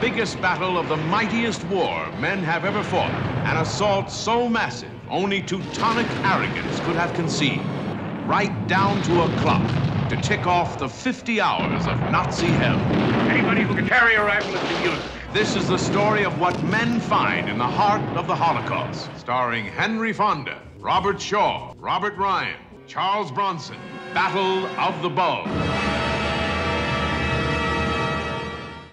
biggest battle of the mightiest war men have ever fought. An assault so massive, only Teutonic arrogance could have conceived. Right down to a clock to tick off the 50 hours of Nazi hell. Anybody who can carry a rifle is a unit. This is the story of what men find in the heart of the Holocaust, starring Henry Fonda, Robert Shaw, Robert Ryan, Charles Bronson. Battle of the Bulge.